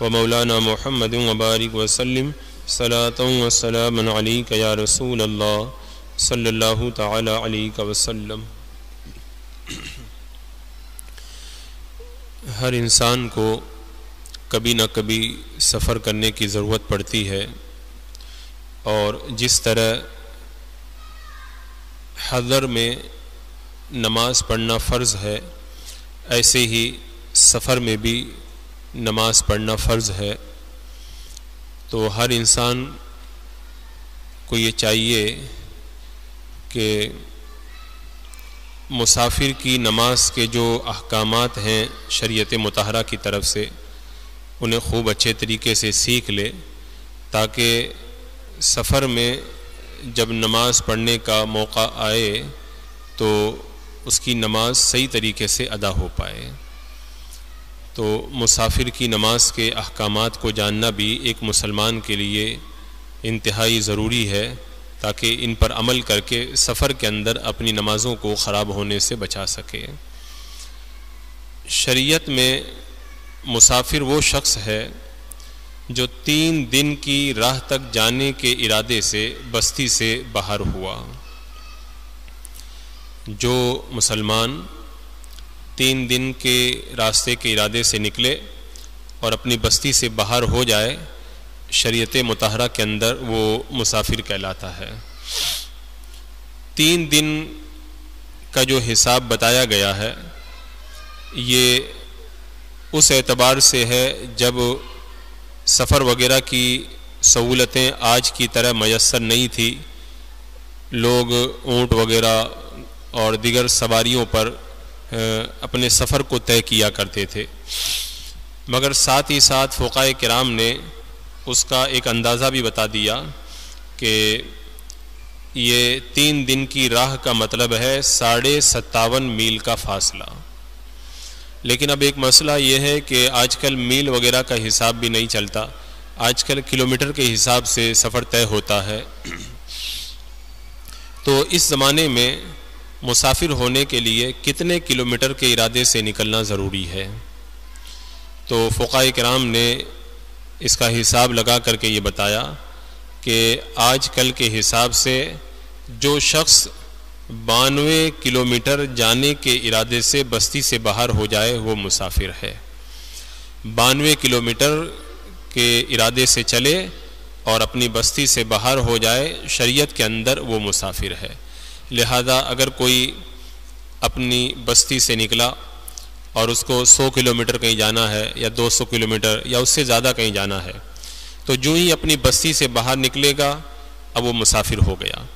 व मौलाना मुहम्मद वबारिक वसल्लम सलातम वसलाम या रसूल अल्लाह सल्लल्लाहु ताला अलैहि वसल्लम हर इंसान को कभी न कभी सफ़र करने की ज़रूरत पड़ती है और जिस तरह हज़र में नमाज़ पढ़ना फ़र्ज़ है, ऐसे ही सफ़र में भी नमाज़ पढ़ना फ़र्ज़ है तो हर इंसान को ये चाहिए कि मुसाफिर की नमाज़ के जो अहकाम हैं शरीयत मतहरा की तरफ़ से, उन्हें खूब अच्छे तरीके से सीख ले, ताकि सफ़र में जब नमाज़ पढ़ने का मौका आए तो उसकी नमाज़ सही तरीके से अदा हो पाए। तो मुसाफिर की नमाज़ के अहकाम को जानना भी एक मुसलमान के लिए इंतहाई ज़रूरी है, ताकि इन पर अमल करके सफ़र के अंदर अपनी नमाज़ों को ख़राब होने से बचा सके। शरीयत में मुसाफिर वो शख्स है जो तीन दिन की राह तक जाने के इरादे से, बस्ती से बाहर हुआ। जो मुसलमान तीन दिन के रास्ते के इरादे से निकले और अपनी बस्ती से बाहर हो जाए, शरीयत मतहरा के अंदर वो मुसाफिर कहलाता है। तीन दिन का जो हिसाब बताया गया है, ये उस एतबार से है जब सफ़र वगैरह की सहूलतें आज की तरह मैसर नहीं थी। लोग ऊँट वगैरह और दिगर सवारियों पर अपने सफ़र को तय किया करते थे। मगर साथ ही साथ फ़ोक़ाए कराम ने उसका एक अंदाज़ा भी बता दिया कि ये तीन दिन की राह का मतलब है साढ़े सत्तावन मील का फासला। लेकिन अब एक मसला ये है कि आजकल मील वगैरह का हिसाब भी नहीं चलता। आजकल किलोमीटर के हिसाब से सफ़र तय होता है। तो इस ज़माने में मुसाफिर होने के लिए कितने किलोमीटर के इरादे से निकलना ज़रूरी है? तो फ़ुक़ा कराम ने इसका हिसाब लगा करके ये बताया कि आज कल के हिसाब से जो शख्स बानवे किलोमीटर जाने के इरादे से बस्ती से बाहर हो जाए, वो मुसाफिर है। बानवे किलोमीटर के इरादे से चले और अपनी बस्ती से बाहर हो जाए, शरीयत के अंदर वो मुसाफिर है। लिहाजा अगर कोई अपनी बस्ती से निकला और उसको 100 किलोमीटर कहीं जाना है या 200 किलोमीटर या उससे ज़्यादा कहीं जाना है तो जो ही अपनी बस्ती से बाहर निकलेगा, अब वो मुसाफिर हो गया।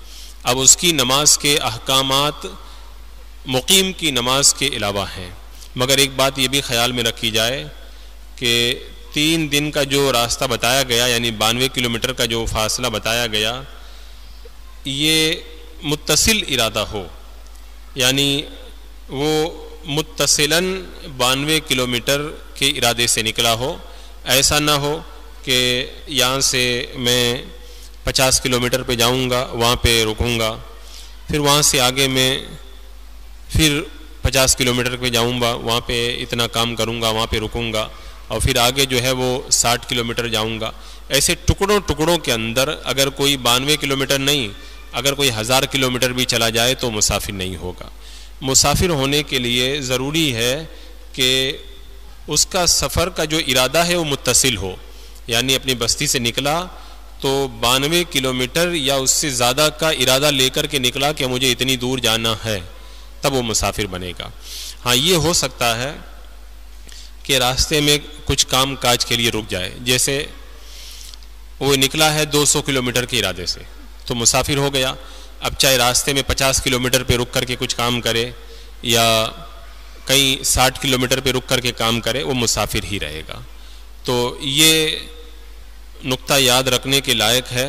अब उसकी नमाज़ के अहकाम मुकीम की नमाज़ के अलावा हैं। मगर एक बात ये भी ख्याल में रखी जाए कि तीन दिन का जो रास्ता बताया गया, यानी बानवे किलोमीटर का जो फासला बताया गया, ये मुतसिल इरादा हो, यानी वो मुतसिलन बानवे किलोमीटर के इरादे से निकला हो। ऐसा ना हो कि यहाँ से मैं पचास किलोमीटर पे जाऊँगा, वहाँ पे रुकूँगा, फिर वहाँ से आगे मैं फिर पचास किलोमीटर पे जाऊँगा, वहाँ पे इतना काम करूँगा, वहाँ पे रुकूँगा, और फिर आगे जो है वो साठ किलोमीटर जाऊँगा। ऐसे टुकड़ों टुकड़ों के अंदर अगर कोई बानवे किलोमीटर नहीं अगर कोई हज़ार किलोमीटर भी चला जाए तो मुसाफिर नहीं होगा। मुसाफिर होने के लिए ज़रूरी है कि उसका सफ़र का जो इरादा है वो मुतसिल हो। यानी अपनी बस्ती से निकला तो बानवे किलोमीटर या उससे ज़्यादा का इरादा लेकर के निकला कि मुझे इतनी दूर जाना है, तब वो मुसाफिर बनेगा। हाँ ये हो सकता है कि रास्ते में कुछ काम काज के लिए रुक जाए। जैसे वो निकला है 200 किलोमीटर के इरादे से। तो मुसाफिर हो गया। अब चाहे रास्ते में 50 किलोमीटर पे रुक करके कुछ काम करे या कहीं 60 किलोमीटर पे रुक करके काम करे, वो मुसाफिर ही रहेगा। तो ये नुक्ता याद रखने के लायक है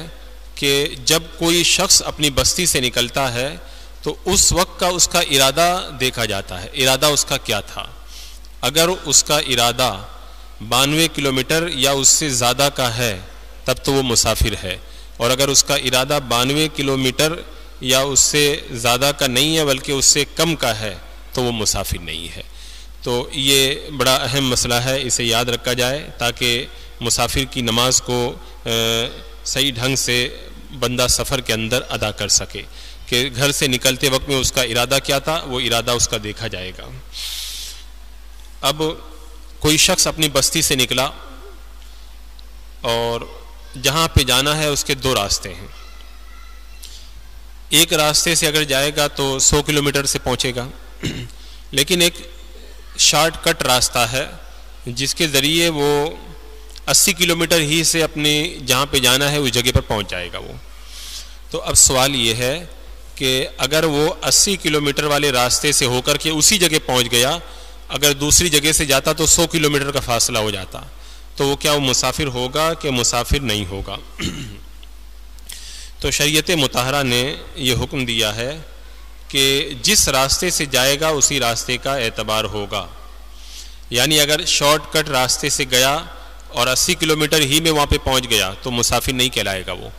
कि जब कोई शख्स अपनी बस्ती से निकलता है तो उस वक्त का उसका इरादा देखा जाता है। इरादा उसका क्या था? अगर उसका इरादा बानवे किलोमीटर या उससे ज़्यादा का है, तब तो वो मुसाफिर है। और अगर उसका इरादा बानवे किलोमीटर या उससे ज़्यादा का नहीं है, बल्कि उससे कम का है तो वो मुसाफिर नहीं है। तो ये बड़ा अहम मसला है, इसे याद रखा जाए, ताकि मुसाफिर की नमाज़ को सही ढंग से बंदा सफ़र के अंदर अदा कर सके। कि घर से निकलते वक्त में उसका इरादा क्या था, वो इरादा उसका देखा जाएगा। अब कोई शख्स अपनी बस्ती से निकला और जहाँ पे जाना है, उसके दो रास्ते हैं। एक रास्ते से अगर जाएगा तो 100 किलोमीटर से पहुँचेगा। लेकिन एक शॉर्टकट रास्ता है, जिसके ज़रिए वो 80 किलोमीटर ही से अपने जहाँ पे जाना है, उस जगह पर पहुँच जाएगा वो। तो अब सवाल ये है कि अगर वो 80 किलोमीटर वाले रास्ते से होकर के उसी जगह पहुँच गया, अगर दूसरी जगह से जाता तो 100 किलोमीटर का फासला हो जाता। तो वो क्या, वो मुसाफिर होगा कि मुसाफिर नहीं होगा? तो शरीयत मतहरा ने ये हुक्म दिया है कि जिस रास्ते से जाएगा, उसी रास्ते का एतबार होगा। यानी अगर शॉर्टकट रास्ते से गया और 80 किलोमीटर ही में वहाँ पे पहुँच गया तो मुसाफिर नहीं कहलाएगा वो।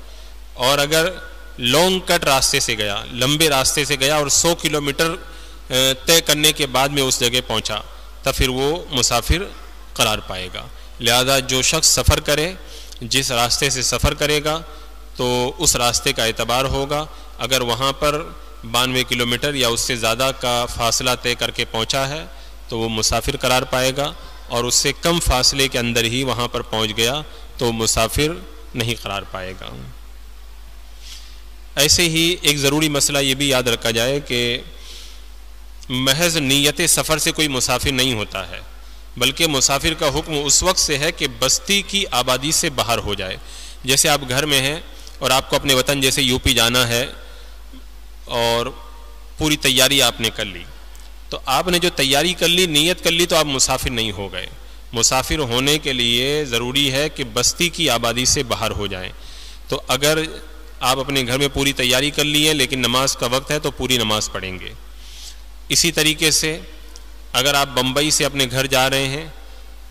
और अगर लॉन्ग कट रास्ते से गया, लंबे रास्ते से गया और 100 किलोमीटर तय करने के बाद में उस जगह पहुँचा, तब फिर वो मुसाफिर करार पाएगा। लिहाजा जो शख्स सफ़र करे, जिस रास्ते से सफ़र करेगा तो उस रास्ते का एतबार होगा। अगर वहाँ पर बानवे किलोमीटर या उससे ज़्यादा का फासला तय करके पहुँचा है तो वो मुसाफिर करार पाएगा और उससे कम फासले के अंदर ही वहाँ पर पहुँच गया तो मुसाफिर नहीं करार पाएगा। ऐसे ही एक ज़रूरी मसला ये भी याद रखा जाए कि महज नीयत सफ़र से कोई मुसाफिर नहीं होता है। बल्कि मुसाफिर का हुक्म उस वक्त से है कि बस्ती की आबादी से बाहर हो जाए। जैसे आप घर में हैं और आपको अपने वतन जैसे यूपी जाना है और पूरी तैयारी आपने कर ली तो आपने जो तैयारी कर ली, नीयत कर ली तो आप मुसाफिर नहीं हो गए। मुसाफिर होने के लिए ज़रूरी है कि बस्ती की आबादी से बाहर हो जाएँ। तो अगर आप अपने घर में पूरी तैयारी कर ली है, लेकिन नमाज़ का वक्त है तो पूरी नमाज़ पढ़ेंगे। इसी तरीके से अगर आप बम्बई से अपने घर जा रहे हैं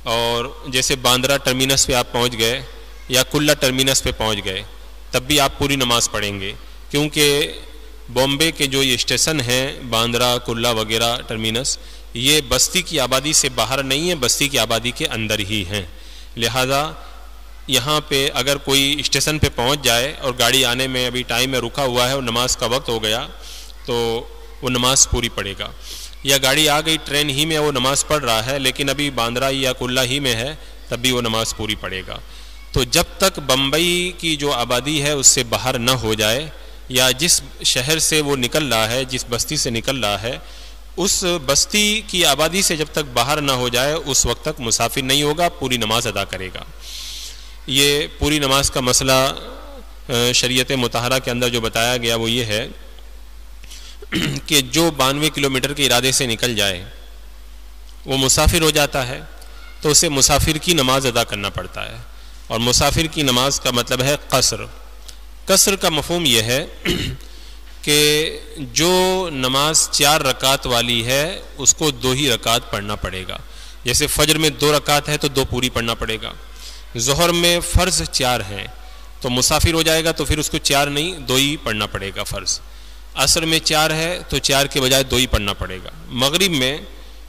और जैसे बांद्रा टर्मिनस पे आप पहुँच गए या कुल्ला टर्मिनस पे पहुँच गए, तब भी आप पूरी नमाज़ पढ़ेंगे। क्योंकि बॉम्बे के जो ये स्टेशन हैं, बांद्रा, कुल्ला वगैरह टर्मिनस, ये बस्ती की आबादी से बाहर नहीं है, बस्ती की आबादी के अंदर ही हैं। लिहाजा यहाँ पे अगर कोई स्टेशन पे पहुँच जाए और गाड़ी आने में अभी टाइम में रुका हुआ है और नमाज़ का वक्त हो गया तो वो नमाज़ पूरी पड़ेगा या गाड़ी आ गई, ट्रेन ही में, वो नमाज़ पढ़ रहा है, लेकिन अभी बांद्रा या कुल्ला ही में है, तब भी वो नमाज़ पूरी पड़ेगा तो जब तक बम्बई की जो आबादी है, उससे बाहर न हो जाए, या जिस शहर से वो निकल रहा है, जिस बस्ती से निकल रहा है, उस बस्ती की आबादी से जब तक बाहर ना हो जाए, उस वक्त तक मुसाफिर नहीं होगा, पूरी नमाज़ अदा करेगा। ये पूरी नमाज़ का मसला शरीयत मतहरा के अंदर जो बताया गया, वो ये है कि जो बानवे किलोमीटर के इरादे से निकल जाए, वो मुसाफिर हो जाता है तो उसे मुसाफिर की नमाज़ अदा करना पड़ता है। और मुसाफिर की नमाज़ का मतलब है कसर। कसर का मफहम यह है कि जो नमाज़ चार रकात वाली है, उसको दो ही रकात पढ़ना पड़ेगा। जैसे फजर में दो रकात है तो दो पूरी पढ़ना पड़ेगा। जहर में फ़र्ज़ चार हैं तो मुसाफिर हो जाएगा तो फिर उसको चार नहीं, दो ही पढ़ना पड़ेगा फ़र्ज़। असर में चार है तो चार के बजाय दो ही पढ़ना पड़ेगा। मगरिब में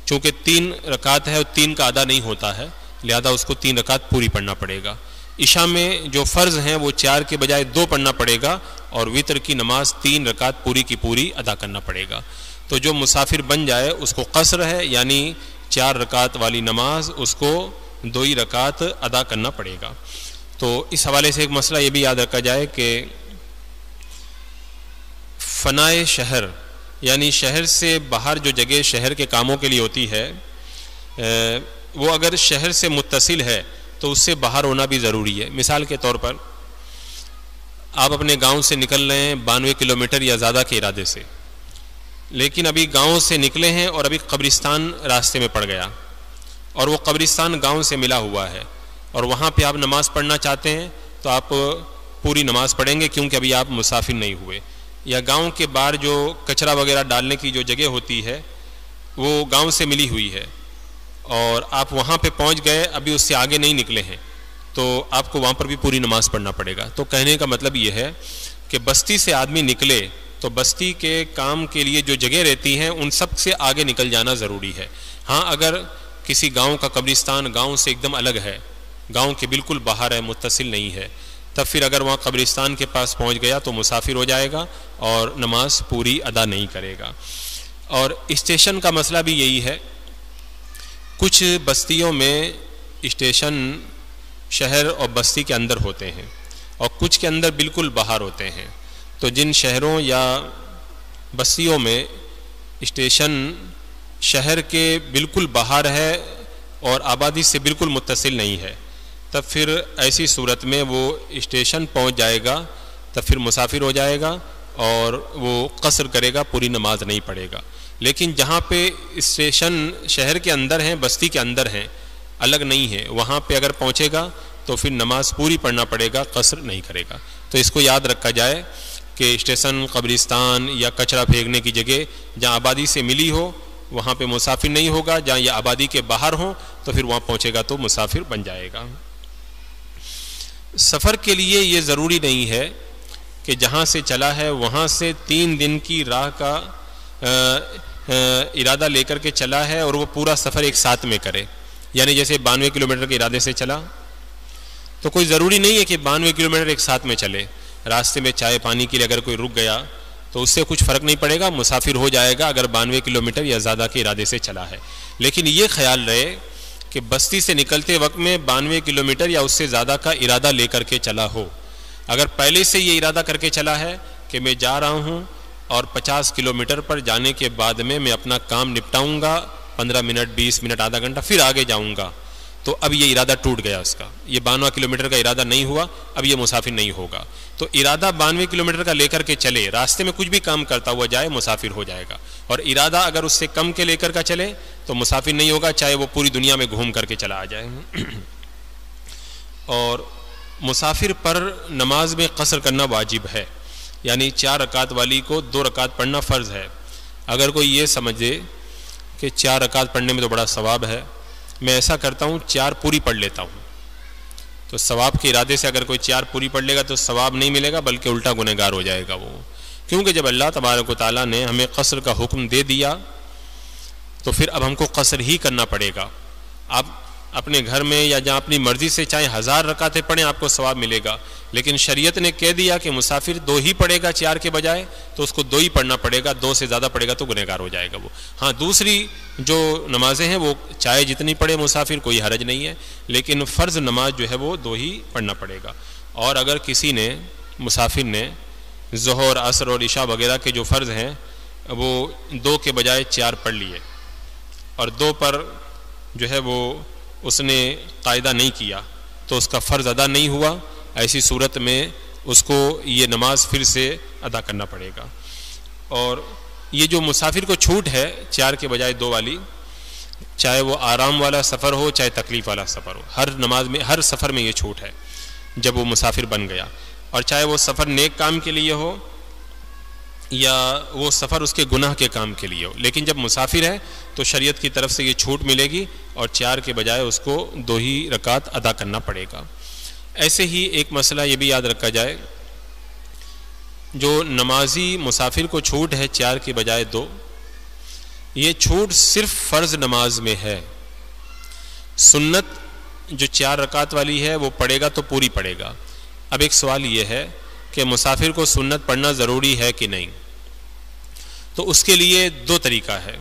चूँकि तीन रकात है और तीन का अदा नहीं होता है, लिहाजा उसको तीन रकात पूरी पढ़ना पड़ेगा। ईशा में जो फ़र्ज़ हैं, वो चार के बजाय दो पढ़ना पड़ेगा और वितर की नमाज़ तीन रकात पूरी की पूरी अदा करना पड़ेगा। तो जो मुसाफिर बन जाए, उसको कसर है, यानी चार रकात वाली नमाज़, उसको दो ही रकात अदा करना पड़ेगा। तो इस हवाले से एक मसला ये भी याद रखा जाए कि फ़नाए शहर, यानी शहर से बाहर जो जगह शहर के कामों के लिए होती है वो अगर शहर से मुतसिल है तो उससे बाहर होना भी ज़रूरी है। मिसाल के तौर पर, आप अपने गाँव से निकल रहे हैं बानवे किलोमीटर या ज़्यादा के इरादे से, लेकिन अभी गाँव से निकले हैं और अभी कब्रिस्तान रास्ते में पड़ गया, और वो कब्रिस्तान गाँव से मिला हुआ है, और वहाँ पे आप नमाज़ पढ़ना चाहते हैं तो आप पूरी नमाज़ पढ़ेंगे क्योंकि अभी आप मुसाफिर नहीं हुए। या गाँव के बाहर जो कचरा वगैरह डालने की जो जगह होती है, वो गाँव से मिली हुई है। और आप वहाँ पे पहुँच गए, अभी उससे आगे नहीं निकले हैं तो आपको वहाँ पर भी पूरी नमाज़ पढ़ना पड़ेगा। तो कहने का मतलब ये है कि बस्ती से आदमी निकले तो बस्ती के काम के लिए जो जगह रहती हैं, उन सबसे आगे निकल जाना ज़रूरी है। हाँ अगर किसी गाँव का कब्रिस्तान गाँव से एकदम अलग है, गाँव के बिल्कुल बाहर है मुतसिल नहीं है तब फिर अगर वहाँ कब्रिस्तान के पास पहुँच गया तो मुसाफिर हो जाएगा और नमाज़ पूरी अदा नहीं करेगा। और स्टेशन का मसला भी यही है। कुछ बस्तियों में स्टेशन शहर और बस्ती के अंदर होते हैं और कुछ के अंदर बिल्कुल बाहर होते हैं। तो जिन शहरों या बस्तियों में स्टेशन शहर के बिल्कुल बाहर है और आबादी से बिल्कुल मुतसिल नहीं है तब फिर ऐसी सूरत में वो स्टेशन पहुँच जाएगा, तब फिर मुसाफिर हो जाएगा और वो कसर करेगा, पूरी नमाज़ नहीं पढ़ेगा। लेकिन जहाँ पे स्टेशन शहर के अंदर हैं, बस्ती के अंदर हैं, अलग नहीं है। वहाँ पे अगर पहुँचेगा तो फिर नमाज़ पूरी पढ़ना पड़ेगा, कसर नहीं करेगा। तो इसको याद रखा जाए कि स्टेशन, कब्रिस्तान या कचरा फेंकने की जगह जहाँ आबादी से मिली हो, वहाँ पे मुसाफिर नहीं होगा। जहाँ यह आबादी के बाहर हो तो फिर वहाँ पहुँचेगा तो मुसाफिर बन जाएगा। सफ़र के लिए ये ज़रूरी नहीं है कि जहाँ से चला है, वहाँ से तीन दिन की राह का इरादा लेकर के चला है और वो पूरा सफ़र एक साथ में करे। यानी जैसे बानवे किलोमीटर के इरादे से चला। तो कोई ज़रूरी नहीं है कि बानवे किलोमीटर एक साथ में चले। रास्ते में चाय पानी के लिए अगर कोई रुक गया तो उससे कुछ फ़र्क नहीं पड़ेगा, मुसाफिर हो जाएगा अगर बानवे किलोमीटर या ज़्यादा के इरादे से चला है। लेकिन ये ख्याल रहे कि बस्ती से निकलते वक्त में बानवे किलोमीटर या उससे ज़्यादा का इरादा लेकर के चला हो। अगर पहले से ये इरादा करके चला है कि मैं जा रहा हूँ और 50 किलोमीटर पर जाने के बाद में मैं अपना काम निपटाऊँगा 15 मिनट 20 मिनट, आधा घंटा, फिर आगे जाऊँगा तो अब ये इरादा टूट गया उसका। ये बानवा किलोमीटर का इरादा नहीं हुआ, अब ये मुसाफिर नहीं होगा। तो इरादा बानवे किलोमीटर का लेकर के चले, रास्ते में कुछ भी काम करता हुआ जाए, मुसाफिर हो जाएगा। और इरादा अगर उससे कम के लेकर का चले तो मुसाफिर नहीं होगा, चाहे वो पूरी दुनिया में घूम करके चला आ जाए। और मुसाफिर पर नमाज़ में कसर करना वाजिब है। यानी चार रकात वाली को दो रकात पढ़ना फ़र्ज़ है। अगर कोई ये समझे कि चार रकात पढ़ने में तो बड़ा सवाब है मैं ऐसा करता हूँ, चार पूरी पढ़ लेता हूँ। तो सवाब के इरादे से अगर कोई चार पूरी पढ़ लेगा तो सवाब नहीं मिलेगा, बल्कि उल्टा गुनहगार हो जाएगा वो। क्योंकि जब अल्लाह तबारक ताली ने हमें कसर का हुक्म दे दिया तो फिर अब हमको कसर ही करना पड़ेगा। अब अपने घर में या जहाँ अपनी मर्ज़ी से चाहे हज़ार रकाते पढ़ें, आपको सवाब मिलेगा। लेकिन शरीयत ने कह दिया कि मुसाफिर दो ही पढ़ेगा चार के बजाय तो उसको दो ही पढ़ना पड़ेगा, दो से ज़्यादा पढ़ेगा तो गुनहगार हो जाएगा वो। हाँ दूसरी जो नमाजें हैं, वो चाहे जितनी पढ़े मुसाफिर, कोई हरज नहीं है, लेकिन फ़र्ज़ नमाज़ जो है वो दो ही पढ़ना पड़ेगा। और अगर किसी ने, मुसाफिर ने जहर, असर और इशा वगैरह के जो फ़र्ज़ हैं, वो दो के बजाय चार पढ़ लिए, और दो पर जो है वो उसने कायदा नहीं किया तो उसका फ़र्ज़ अदा नहीं हुआ। ऐसी सूरत में उसको ये नमाज़ फिर से अदा करना पड़ेगा। और ये जो मुसाफिर को छूट है, चार के बजाय दो वाली, चाहे वो आराम वाला सफ़र हो, चाहे तकलीफ़ वाला सफ़र हो, हर नमाज़ में, हर सफ़र में ये छूट है, जब वो मुसाफिर बन गया। और चाहे वो सफ़र नेक काम के लिए हो या वो सफ़र उसके गुनाह के काम के लिए हो। लेकिन जब मुसाफिर है तो शरीयत की तरफ़ से ये छूट मिलेगी और चार के बजाय उसको दो ही रकात अदा करना पड़ेगा। ऐसे ही एक मसला ये भी याद रखा जाए, जो नमाजी मुसाफिर को छूट है चार के बजाय दो, ये छूट सिर्फ़ फ़र्ज़ नमाज़ में है। सुन्नत जो चार रकात वाली है, वो पढ़ेगा तो पूरी पढ़ेगा अब एक सवाल ये है कि मुसाफिर को सुन्नत पढ़ना ज़रूरी है कि नहीं? तो उसके लिए दो तरीका है।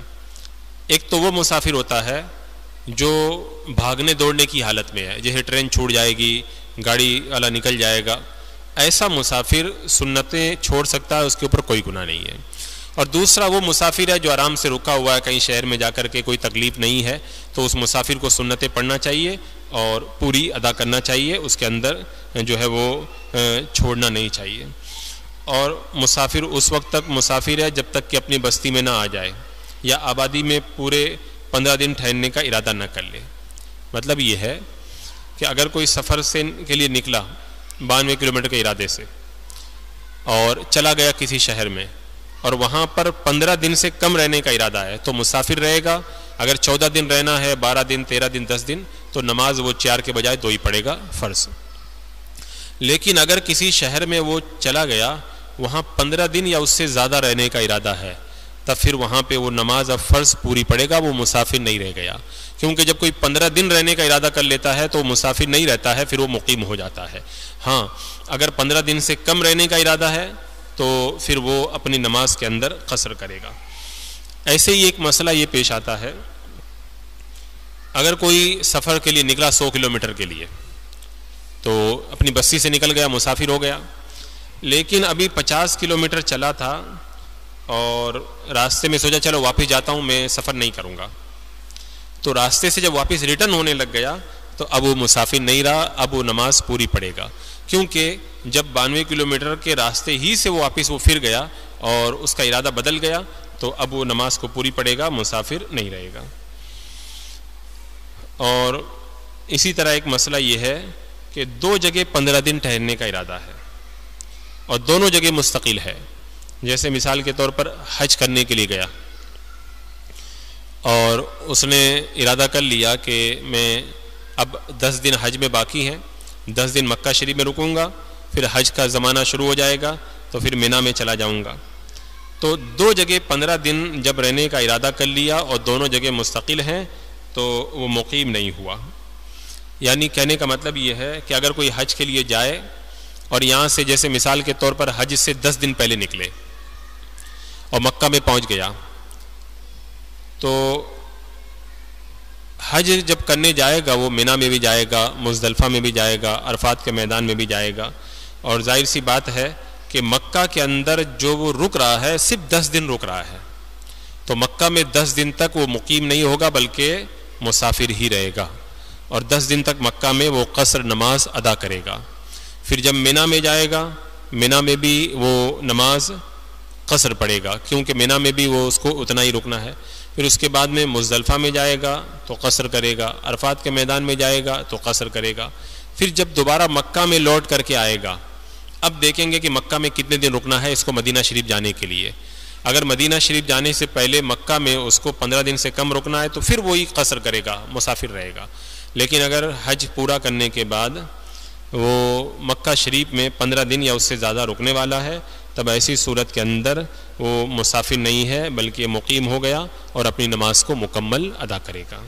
एक तो वो मुसाफिर होता है जो भागने दौड़ने की हालत में है, जैसे ट्रेन छूट जाएगी, गाड़ी वाला निकल जाएगा। ऐसा मुसाफिर सुन्नतें छोड़ सकता है, उसके ऊपर कोई गुना नहीं है। और दूसरा वो मुसाफिर है जो आराम से रुका हुआ है, कहीं शहर में जाकर के कोई तकलीफ़ नहीं है तो उस मुसाफिर को सुन्नतें पढ़ना चाहिए और पूरी अदा करना चाहिए, उसके अंदर जो है वो छोड़ना नहीं चाहिए। और मुसाफिर उस वक्त तक मुसाफिर है जब तक कि अपनी बस्ती में ना आ जाए, या आबादी में पूरे पंद्रह दिन ठहरने का इरादा न कर ले। मतलब ये है कि अगर कोई सफ़र से के लिए निकला, बानवे किलोमीटर के इरादे से, और चला गया किसी शहर में और वहाँ पर पंद्रह दिन से कम रहने का इरादा है। तो मुसाफिर रहेगा, अगर चौदह दिन रहना है, बारह दिन, तेरह दिन, दस दिन तो नमाज़ वो चार के बजाय दो ही पड़ेगा, फ़र्ज़। लेकिन अगर किसी शहर में वो चला गया, वहाँ पंद्रह दिन या उससे ज़्यादा रहने का इरादा है, तब फिर वहाँ पे वो नमाज़ अब फ़र्ज़ पूरी पड़ेगा, वो मुसाफिर नहीं रह गया। क्योंकि जब कोई पंद्रह दिन रहने का इरादा कर लेता है तो मुसाफिर नहीं रहता है, फिर वो मुकीम हो जाता है। हाँ अगर पंद्रह दिन से कम रहने का इरादा है तो फिर वो अपनी नमाज़ के अंदर कसर करेगा। ऐसे ही एक मसला ये पेश आता है, अगर कोई सफ़र के लिए निकला सौ किलोमीटर के लिए तो अपनी बस्ती से निकल गया, मुसाफिर हो गया, लेकिन अभी पचास किलोमीटर चला था और रास्ते में सोचा, चलो वापस जाता हूँ, मैं सफ़र नहीं करूँगा। तो रास्ते से जब वापस रिटर्न होने लग गया तो अब वो मुसाफिर नहीं रहा, अब वो नमाज़ पूरी पड़ेगा क्योंकि जब बानवे किलोमीटर के रास्ते ही से वो वापस वो फिर गया और उसका इरादा बदल गया तो अब वो नमाज़ को पूरी पड़ेगा मुसाफिर नहीं रहेगा। और इसी तरह एक मसला ये है कि दो जगह पंद्रह दिन ठहरने का इरादा है और दोनों जगह मुस्तकिल है। जैसे मिसाल के तौर पर हज करने के लिए गया। और उसने इरादा कर लिया कि मैं अब दस दिन हज में बाकी हैं। दस दिन मक्का शरीफ में रुकूँगा, फिर हज का ज़माना शुरू हो जाएगा तो फिर मीना में चला जाऊँगा। तो दो जगह पंद्रह दिन जब रहने का इरादा कर लिया और दोनों जगह मुस्तकिल हैं तो वो मुकीम नहीं हुआ। यानी कहने का मतलब ये है कि अगर कोई हज के लिए जाए और यहाँ से जैसे मिसाल के तौर पर हज से दस दिन पहले निकले और मक्का में पहुँच गया तो हज जब करने जाएगा, वो मीना में भी जाएगा, मुजदलफा में भी जाएगा, अरफात के मैदान में भी जाएगा। और ज़ाहिर सी बात है कि मक्का के अंदर जो वो रुक रहा है, सिर्फ़ दस दिन रुक रहा है। तो मक्का में दस दिन तक वो मुकीम नहीं होगा, बल्कि मुसाफिर ही रहेगा। और दस दिन तक मक्का में वो कसर नमाज़ अदा करेगा। फिर जब मीना में जाएगा, मीना में भी वो नमाज़ कसर पड़ेगा क्योंकि मीना में भी वो उसको उतना ही रुकना है। फिर उसके बाद में मुजदलफा में जाएगा तो कसर करेगा, अरफात के मैदान में जाएगा तो कसर करेगा। फिर जब दोबारा मक्का में लौट करके आएगा, अब देखेंगे कि मक्का में कितने दिन रुकना है इसको मदीना शरीफ जाने के लिए। अगर मदीना शरीफ जाने से पहले मक्का में उसको पंद्रह दिन से कम रुकना है तो फिर वही कसर करेगा, मुसाफिर रहेगा। लेकिन अगर हज पूरा करने के बाद वो मक्का शरीफ में पंद्रह दिन या उससे ज़्यादा रुकने वाला है, तब ऐसी सूरत के अंदर वो मुसाफिर नहीं है, बल्कि मुकीम हो गया और अपनी नमाज़ को मुकम्मल अदा करेगा।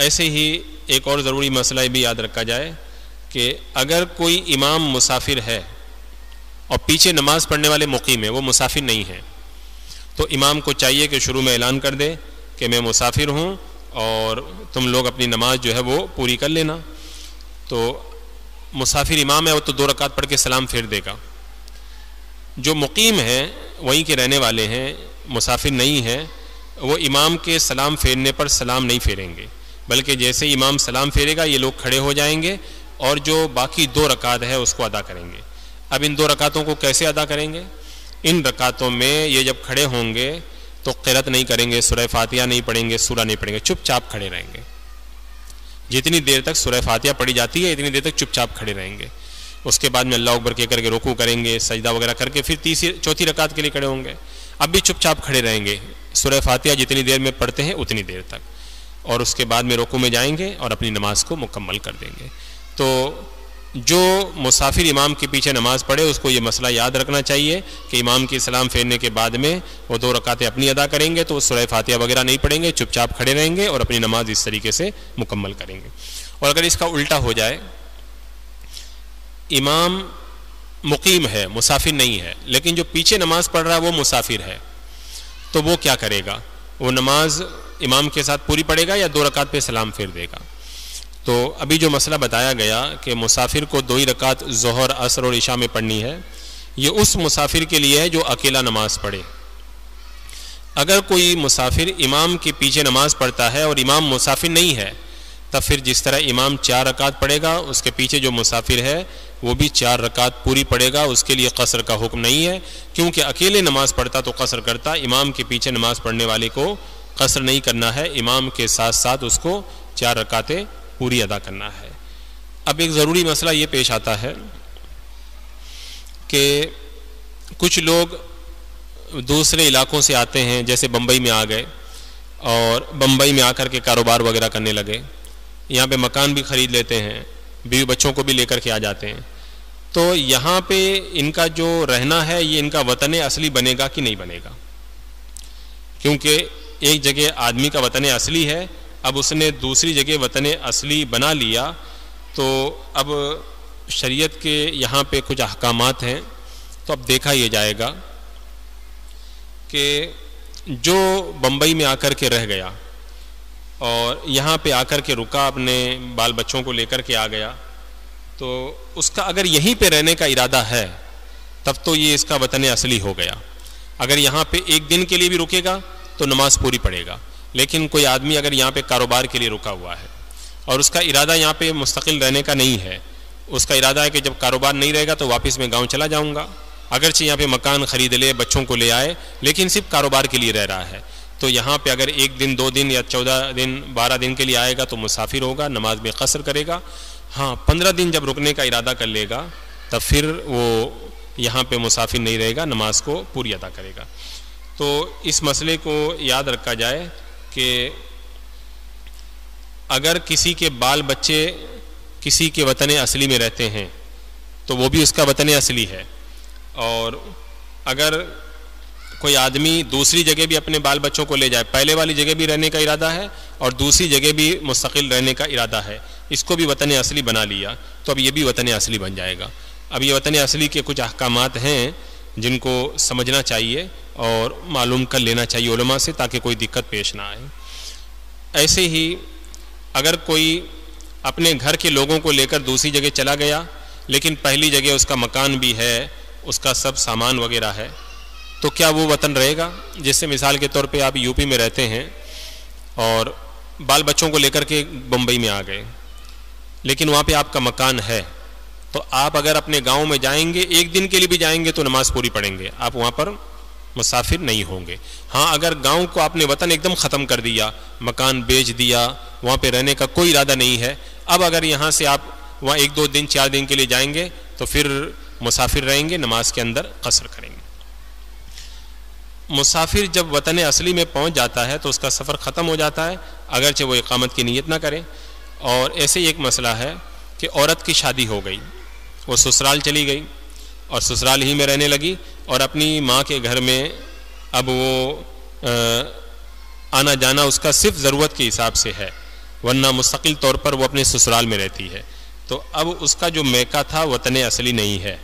ऐसे ही एक और ज़रूरी मसला भी याद रखा जाए कि अगर कोई इमाम मुसाफिर है और पीछे नमाज़ पढ़ने वाले मुकीम है, वो मुसाफिर नहीं है तो इमाम को चाहिए कि शुरू में ऐलान कर दे कि मैं मुसाफिर हूँ और तुम लोग अपनी नमाज़ जो है वो पूरी कर लेना। तो मुसाफिर इमाम है, वो तो दो रकात पढ़ के सलाम फेर देगा। जो मुकीम है, वहीं के रहने वाले हैं, मुसाफिर नहीं हैं, वो इमाम के सलाम फेरने पर सलाम नहीं फेरेंगे। बल्कि जैसे इमाम सलाम फेरेगा, ये लोग खड़े हो जाएँगे और जो बाकी दो रकात है, उसको अदा करेंगे। अब इन दो रकातों को कैसे अदा करेंगे? इन रकातों में ये जब खड़े होंगे तो किरत नहीं करेंगे, सुरह फातिया नहीं पढ़ेंगे सूरा नहीं पढ़ेंगे, चुपचाप खड़े रहेंगे। जितनी देर तक सुरह फातिया पढ़ी जाती है, इतनी देर तक चुपचाप खड़े रहेंगे। उसके बाद में अल्लाह अकबर के करके रोकू करेंगे, सजदा वगैरह करके फिर तीसरी, चौथी रकात के लिए खड़े होंगे। अब भी चुपचाप खड़े रहेंगे। सुरह फातिया जितनी देर में पढ़ते हैं, उतनी देर तक। और उसके बाद में रोकू में जाएँगे और अपनी नमाज़ को मुकम्मल कर देंगे। तो जो मुसाफिर इमाम के पीछे नमाज़ पढ़े, उसको ये मसला याद रखना चाहिए कि इमाम की सलाम फेरने के बाद में वो दो रकातें अपनी अदा करेंगे तो सुरह फातिया वगैरह नहीं पढ़ेंगे, चुपचाप खड़े रहेंगे और अपनी नमाज़ इस तरीके से मुकम्मल करेंगे। और अगर इसका उल्टा हो जाए इमाम मुकीम है, मुसाफिर नहीं है, लेकिन जो पीछे नमाज़ पढ़ रहा है वो मुसाफिर है। तो वो क्या करेगा? वो नमाज़ इमाम के साथ पूरी पड़ेगा या दो रकात पे सलाम फेर देगा? तो अभी जो मसला बताया गया कि मुसाफिर को दो ही रकात जहर, असर और ईशा में पढ़नी है, ये उस मुसाफिर के लिए है जो अकेला नमाज़ पढ़े। अगर कोई मुसाफिर इमाम के पीछे नमाज़ पढ़ता है और इमाम मुसाफिर नहीं है, तब फिर जिस तरह इमाम चार रकात पढ़ेगा, उसके पीछे जो मुसाफिर है वो भी चार रकात पूरी पड़ेगा उसके लिए कसर का हुक्म नहीं है। क्योंकि अकेले नमाज़ पढ़ता तो कसर करता, इमाम के पीछे नमाज़ पढ़ने वाले को कसर नहीं करना है, इमाम के साथ साथ उसको चार रकातें पूरी अदा करना है। अब एक ज़रूरी मसला ये पेश आता है कि कुछ लोग दूसरे इलाकों से आते हैं, जैसे बम्बई में आ गए और बम्बई में आकर के कारोबार वगैरह करने लगे। यहाँ पे मकान भी ख़रीद लेते हैं। बीवी बच्चों को भी लेकर के आ जाते हैं। तो यहाँ पे इनका जो रहना है, ये इनका वतन असली बनेगा कि नहीं बनेगा? क्योंकि एक जगह आदमी का वतन असली है, अब उसने दूसरी जगह वतन असली बना लिया तो अब शरीयत के यहाँ पे कुछ अहकाम हैं तो अब देखा ये जाएगा कि जो बम्बई में आकर के रह गया और यहाँ पे आकर के रुका अपने बाल बच्चों को लेकर के आ गया। तो उसका अगर यहीं पे रहने का इरादा है, तब तो ये इसका वतन असली हो गया। अगर यहाँ पे एक दिन के लिए भी रुकेगा तो नमाज़ पूरी पड़ेगा लेकिन कोई आदमी अगर यहाँ पे कारोबार के लिए रुका हुआ है, और उसका इरादा यहाँ पे मुस्तकिल रहने का नहीं है, उसका इरादा है कि जब कारोबार नहीं रहेगा तो वापस मैं गाँव चला जाऊँगा। अगरचे यहाँ पे मकान ख़रीद ले, बच्चों को ले आए, लेकिन सिर्फ़ कारोबार के लिए रह रहा है। तो यहाँ पे अगर एक दिन, दो दिन या चौदह दिन, बारह दिन के लिए आएगा तो मुसाफिर होगा, नमाज़ में कसर करेगा। हाँ पंद्रह दिन जब रुकने का इरादा कर लेगा, तब फिर वो यहाँ पे मुसाफिर नहीं रहेगा, नमाज़ को पूरी अदा करेगा। तो इस मसले को याद रखा जाए कि अगर किसी के बाल बच्चे किसी के वतन असली में रहते हैं तो वो भी उसका वतन असली है। और अगर कोई आदमी दूसरी जगह भी अपने बाल बच्चों को ले जाए। पहले वाली जगह भी रहने का इरादा है और दूसरी जगह भी मुस्तकिल रहने का इरादा है। इसको भी वतन असली बना लिया तो अब ये भी वतन असली बन जाएगा। अब ये वतन असली के कुछ अहकाम हैं जिनको समझना चाहिए और मालूम कर लेना चाहिए से ताकि कोई दिक्कत पेश ना आए। ऐसे ही अगर कोई अपने घर के लोगों को लेकर दूसरी जगह चला गया, लेकिन पहली जगह उसका मकान भी है, उसका सब सामान वगैरह है तो क्या वो वतन रहेगा? जैसे मिसाल के तौर पे आप यूपी में रहते हैं और बाल बच्चों को लेकर के बम्बई में आ गए, लेकिन वहाँ पे आपका मकान है तो आप अगर अपने गाँव में जाएँगे, एक दिन के लिए भी जाएँगे तो नमाज़ पूरी पढ़ेंगे। आप वहाँ पर मुसाफिर नहीं होंगे। हाँ अगर गाँव को आपने वतन एकदम ख़त्म कर दिया, मकान बेच दिया, वहाँ पे रहने का कोई इरादा नहीं है, अब अगर यहाँ से आप वहाँ एक दो दिन, चार दिन के लिए जाएँगे तो फिर मुसाफिर रहेंगे, नमाज़ के अंदर कसर करेंगे। मुसाफिर जब वतन असली में पहुँच जाता है तो उसका सफ़र ख़त्म हो जाता है अगरचे वो इकामत की नीयत ना करें। और ऐसे ही एक मसला है कि औरत की शादी हो गई वो ससुराल चली गई और ससुराल ही में रहने लगी और अपनी माँ के घर में अब वो आ, आना जाना उसका सिर्फ़ ज़रूरत के हिसाब से है वरना मुस्तकिल तौर पर वो अपने ससुराल में रहती है। तो अब उसका जो मैका था वतन असली नहीं है।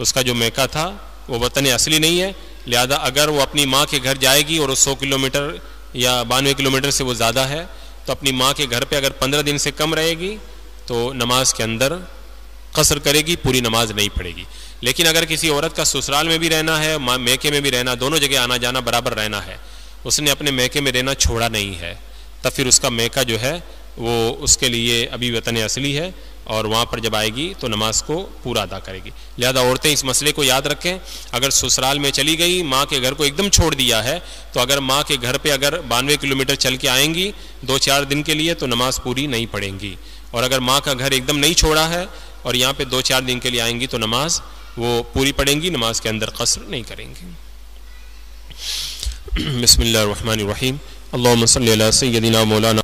उसका जो मैका था वो वतन असली नहीं है लिहाजा अगर वो अपनी माँ के घर जाएगी और सौ किलोमीटर या बानवे किलोमीटर से वो ज़्यादा है तो अपनी माँ के घर पे अगर पंद्रह दिन से कम रहेगी तो नमाज़ के अंदर कसर करेगी, पूरी नमाज़ नहीं पड़ेगी लेकिन अगर किसी औरत का ससुराल में भी रहना है मैके में भी रहना, दोनों जगह आना जाना बराबर रहना है, उसने अपने मैके में रहना छोड़ा नहीं है तब फिर उसका मैका जो है, वो उसके लिए अभी वतन असली है और वहाँ पर जब आएगी तो नमाज़ को पूरा अदा करेगी। लिहाजा औरतें इस मसले को याद रखें, अगर ससुराल में चली गई, माँ के घर को एकदम छोड़ दिया है तो अगर माँ के घर पे अगर बानवे किलोमीटर चल के आएँगी दो चार दिन के लिए तो नमाज़ पूरी नहीं पड़ेंगी और अगर माँ का घर एकदम नहीं छोड़ा है और यहाँ पर दो चार दिन के लिए आएँगी तो नमाज़, वो पूरी पड़ेंगी नमाज़ के अंदर कसर नहीं करेंगी। बसमीम अल्लाह सैदिना मौलाना